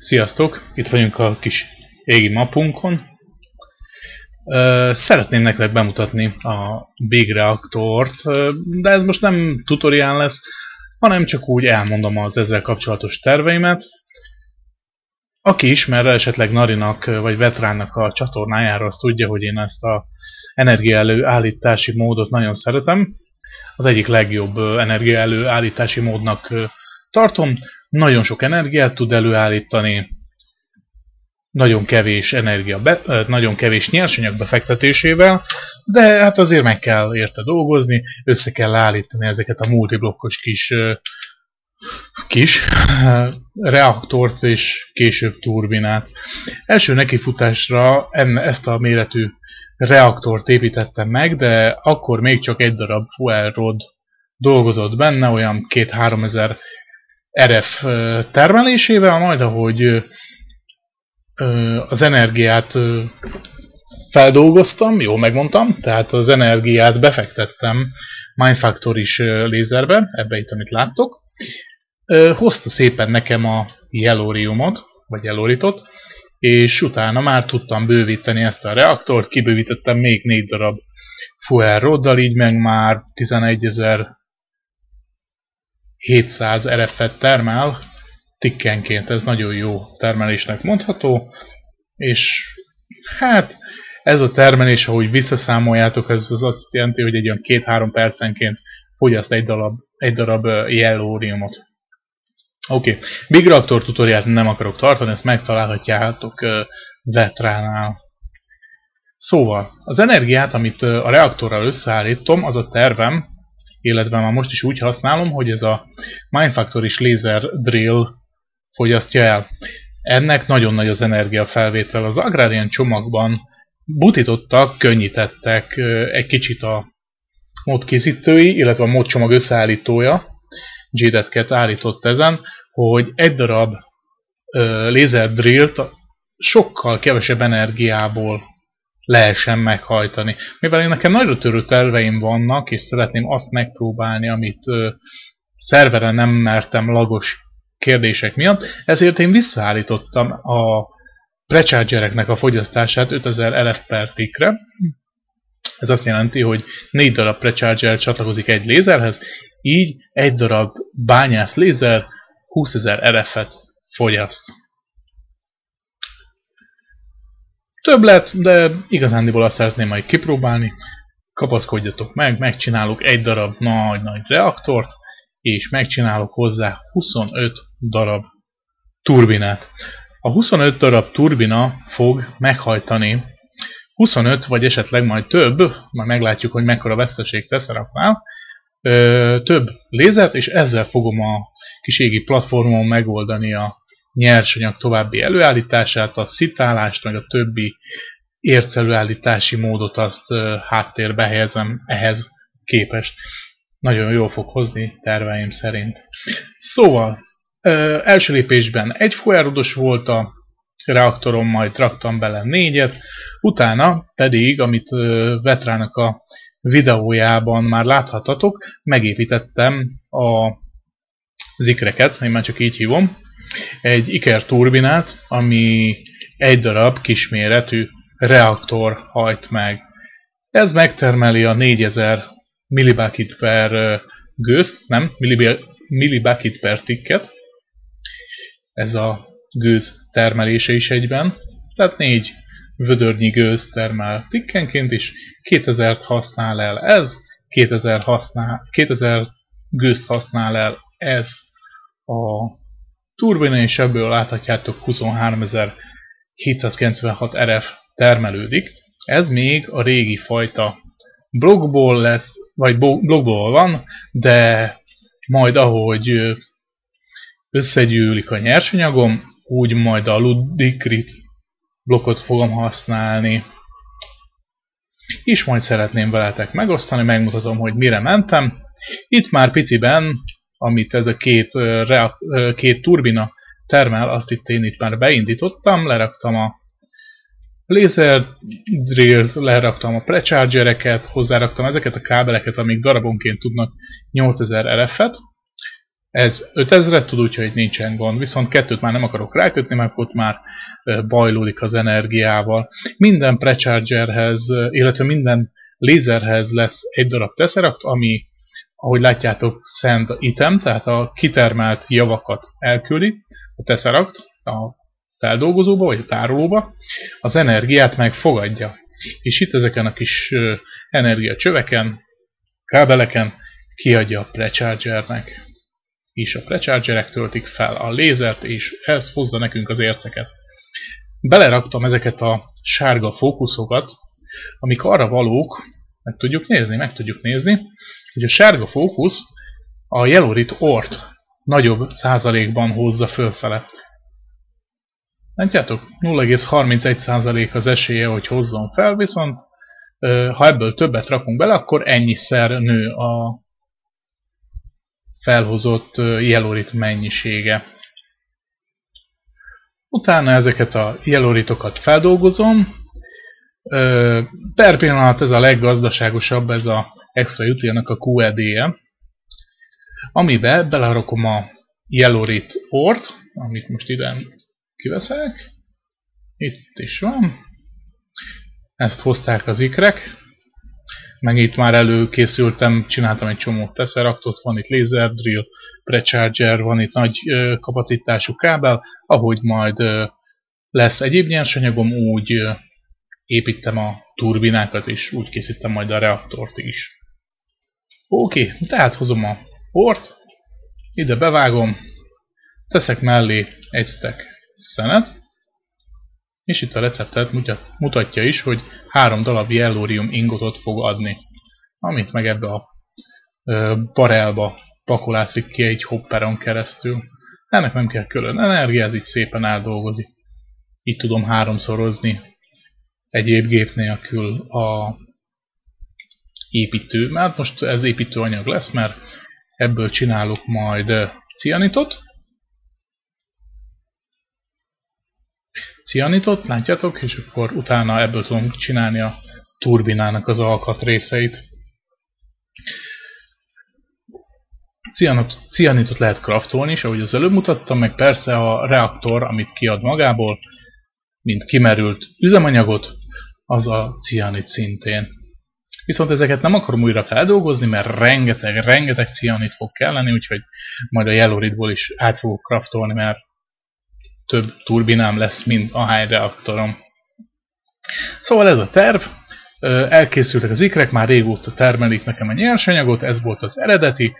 Sziasztok! Itt vagyunk a kis égi mapunkon. Szeretném nektek bemutatni a Big Reactort, de ez most nem tutoriál lesz, hanem csak úgy elmondom az ezzel kapcsolatos terveimet. Aki ismer esetleg Narinak vagy Vetránnak a csatornájára, azt tudja, hogy én ezt a energiaelőállítási módot nagyon szeretem. Az egyik legjobb energiaelőállítási módnak tartom. Nagyon sok energiát tud előállítani, nagyon kevés energia, be, nagyon kevés nyersanyag befektetésével, de hát azért meg kell érte dolgozni, össze kell állítani ezeket a multiblokkos kis kis reaktort és később turbinát. Első nekifutásra enne, ezt a méretű reaktort építettem meg, de akkor még csak egy darab fuel rod dolgozott benne, olyan 2-3 ezer RF termelésével, majd ahogy az energiát feldolgoztam, jó megmondtam, tehát az energiát befektettem Mindfactor is lézerbe, ebbe itt, amit láttok. Hozta szépen nekem a Yelloriumot, vagy Yelloritot, és utána már tudtam bővíteni ezt a reaktort, kibővítettem még négy darab fuel roddal, így meg már 11.700 RF-et termel, tikkenként ez nagyon jó termelésnek mondható, és hát ez a termelés, ahogy visszaszámoljátok, ez az azt jelenti, hogy egy olyan 2-3 percenként fogyaszt egy darab, egy darab jellóriumot. Oké, okay. Big Reactor tutoriát nem akarok tartani, ezt megtalálhatjátok Vetránál. Szóval, az energiát, amit a reaktorral összeállítom, az a tervem, illetve már most is úgy használom, hogy ez a Mindfactor Laser Drill fogyasztja el. Ennek nagyon nagy az energiafelvétel. Az Agrarian csomagban butítottak, könnyítettek egy kicsit a módkészítői, illetve a módcsomag összeállítója, JDETket állított ezen, hogy egy darab laser drillt sokkal kevesebb energiából lehessen meghajtani. Mivel én nekem nagyra törő terveim vannak, és szeretném azt megpróbálni, amit ö, szerveren nem mertem lagos kérdések miatt, ezért én visszaállítottam a prechargereknek a fogyasztását 5000 LF per tickre. Ez azt jelenti, hogy 4 darab precharger csatlakozik egy lézerhez, így egy darab bányász lézer 20.000 RF-et fogyaszt. Több lett, de igazándiból azt szeretném majd kipróbálni. Kapaszkodjatok meg, megcsinálok egy darab nagy-nagy reaktort, és megcsinálok hozzá 25 darab turbinát. A 25 darab turbina fog meghajtani 25 vagy esetleg majd több, majd meglátjuk, hogy mekkora veszteség tesz több lézert, és ezzel fogom a kiségi platformon megoldani a nyersanyag további előállítását, a szitálást, meg a többi ércelőállítási módot azt háttérbe helyezem ehhez képest nagyon jól fog hozni terveim szerint. Szóval, első lépésben egy folyárodos volt a reaktorom, majd raktam bele négyet, utána pedig, amit Vetrának a videójában már láthatatok, megépítettem a zikreket, én már csak így hívom, egy Iker turbinát, ami egy darab kisméretű reaktor hajt meg. Ez megtermeli a 4000 millibakit per gőzt, nem, millibakit per ticket. Ez a gőz termelése is egyben. Tehát négy vödörnyi gőz termel tikkenként, és 2000-t használ el ez, 2000, használ, 2000 gőzt használ el ez a turbina, és ebből láthatjátok 23.796 RF termelődik. Ez még a régi fajta blogból lesz, vagy blogból van, de majd ahogy összegyűlik a nyersanyagom, úgy majd a Ludikrit blokkot fogom használni. És majd szeretném veletek megosztani, megmutatom, hogy mire mentem. Itt már piciben, amit ez a két, két turbina termel, azt itt én itt már beindítottam, leraktam a laser drill leraktam a prechargereket, hozzáraktam ezeket a kábeleket, amik darabonként tudnak 8000 RF-et, Ez 5000-et tud, úgyhogy nincsen gond, viszont kettőt már nem akarok rákötni, mert ott már bajlódik az energiával. Minden Prechargerhez, illetve minden lézerhez lesz egy darab Tesseract, ami, ahogy látjátok, send item, tehát a kitermelt javakat elküldi, a Tesseract a feldolgozóba vagy a tárolóba, az energiát meg fogadja. És itt ezeken a kis energiacsöveken, kábeleken kiadja a Prechargernek. És a Prechargerek töltik fel a lézert, és ez hozza nekünk az érceket. Beleraktam ezeket a sárga fókuszokat, amik arra valók, meg tudjuk nézni, meg tudjuk nézni, hogy a sárga fókusz a Yellowrit ort nagyobb százalékban hozza fölfele. Látjátok? 0,31% az esélye, hogy hozzon fel, viszont ha ebből többet rakunk bele, akkor ennyiszer nő a felhozott Yellowrit mennyisége. Utána ezeket a Yellowritokat feldolgozom, Per pillanat ez a leggazdaságosabb, ez a extra utilnak a QED-je, amibe belerakom a Yellowrit ort, amit most ide kiveszek. Itt is van. Ezt hozták az ikrek. Meg itt már előkészültem, csináltam egy csomó tesseraktot, van itt laser drill, precharger, van itt nagy kapacitású kábel, ahogy majd lesz egyéb nyersanyagom, úgy építem a turbinákat, és úgy készítem majd a reaktort is. Oké, okay, tehát hozom a port, ide bevágom, teszek mellé egy stack szenet, és itt a receptet mutatja is, hogy három darab jellórium ingotot fog adni, amit meg ebbe a barelba pakolászik ki egy hopperon keresztül. Ennek nem kell külön energia, ez így szépen eldolgozik. Így tudom háromszorozni egyéb gép nélkül a építő, mert most ez építőanyag lesz, mert ebből csinálok majd cianitot. Cianitot, látjátok, és akkor utána ebből tudom csinálni a turbinának az alkatrészeit. Cianot, cianitot lehet kraftolni is, ahogy az előbb mutattam, meg persze a reaktor, amit kiad magából, mint kimerült üzemanyagot, az a cianit szintén. Viszont ezeket nem akarom újra feldolgozni, mert rengeteg, rengeteg cianit fog kelleni, úgyhogy majd a Yellowritból is át fogok kraftolni, mert több turbinám lesz, mint a hány reaktorom. Szóval ez a terv, elkészültek az ikrek, már régóta termelik nekem a nyersanyagot, ez volt az eredeti,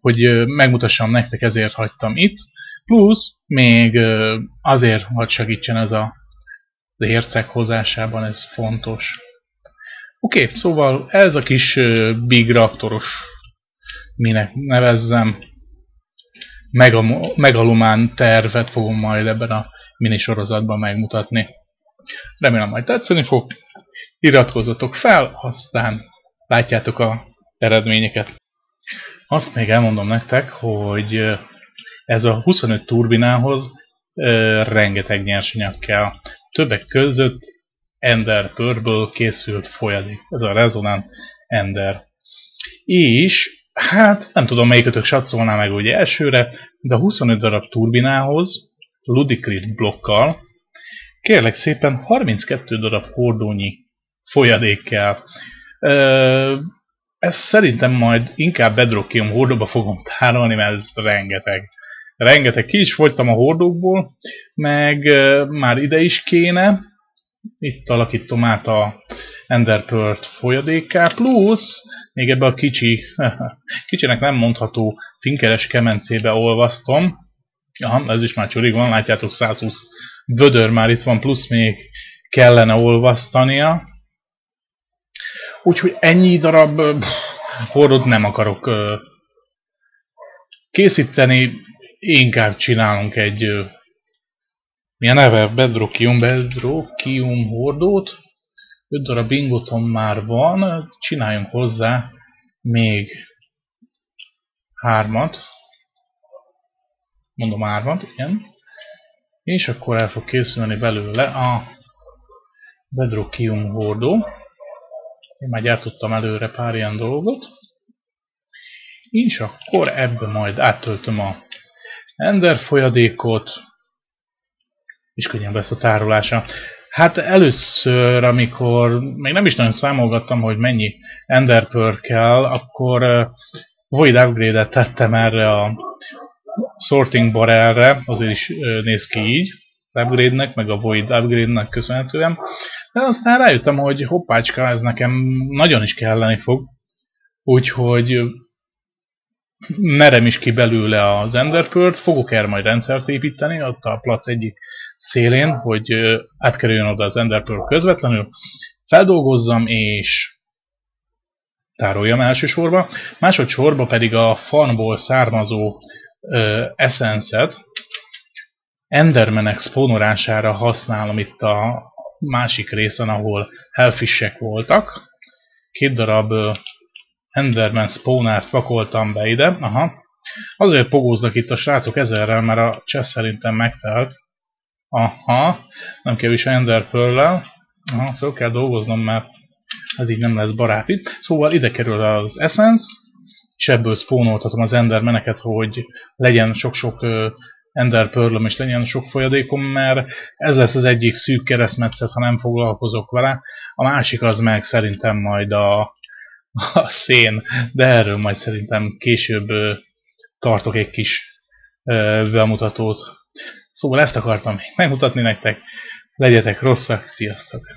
hogy megmutassam nektek, ezért hagytam itt. Plusz még azért, hogy segítsen ez a ércek hozásában ez fontos. Oké, okay, szóval ez a kis big raptoros, minek nevezzem, megalumán tervet fogom majd ebben a minisorozatban megmutatni. Remélem majd tetszeni fog. Iratkozzatok fel, aztán látjátok a eredményeket. Azt még elmondom nektek, hogy ez a 25 turbinához rengeteg nyersanyag kell. Többek között Ender Pörből készült folyadék. Ez a rezonant Ender. És hát nem tudom melyikötök satszolná meg ugye elsőre, de a 25 darab turbinához Ludicrit blokkal kérlek szépen 32 darab hordónyi folyadék kell. Ezt szerintem majd inkább Bedrockium hordóba fogom tárolni, mert ez rengeteg rengeteg ki is fogytam a hordókból, meg már ide is kéne, itt alakítom át a Enderpearl folyadékká, plusz még ebbe a kicsi, kicsinek nem mondható tinkeres kemencébe olvasztom, Aha, ez is már csurig van, látjátok 120 vödör már itt van, plusz még kellene olvasztania. Úgyhogy ennyi darab hordót nem akarok készíteni, inkább csinálunk egy mi a neve? Bedrockium, Bedrockium hordót. 5 darab ingotom már van, csináljunk hozzá még hármat. Mondom hármat, igen. És akkor el fog készülni belőle a Bedrockium hordó. Én már gyártottam előre pár ilyen dolgot. És akkor ebbe majd áttöltöm a Ender folyadékot, és könnyen lesz a tárolása. Hát először, amikor még nem is nagyon számolgattam, hogy mennyi Ender Pearl kell, akkor Void upgrade-et tettem erre a sorting barrelre, azért is néz ki így, az upgrade-nek, meg a Void upgrade-nek köszönhetően. De aztán rájöttem, hogy hoppácska, ez nekem nagyon is kelleni fog. Úgyhogy merem is ki belőle az Enderpört, fogok erre majd rendszert építeni, ott a plac egyik szélén, hogy átkerüljön oda az Enderpearl közvetlenül, feldolgozzam és tároljam elsősorban, másodszorban pedig a farmból származó ö, Endermenek spawnorására használom itt a másik részen, ahol hellfishek voltak. Két darab Enderman spawnert pakoltam be ide. Aha. Azért pogóznak itt a srácok ezerrel, mert a chest szerintem megtelt. Aha. Nem kell is Ender Pearl-lel. Aha, föl kell dolgoznom, mert ez így nem lesz baráti. Szóval ide kerül az Essence, és ebből spawnoltatom az Endermeneket, hogy legyen sok-sok Ender Pearl és legyen sok folyadékom, mert ez lesz az egyik szűk keresztmetszet, ha nem foglalkozok vele. A másik az meg szerintem majd a, a szén, de erről majd szerintem később tartok egy kis bemutatót. Szóval ezt akartam megmutatni nektek. Legyetek rosszak, sziasztok!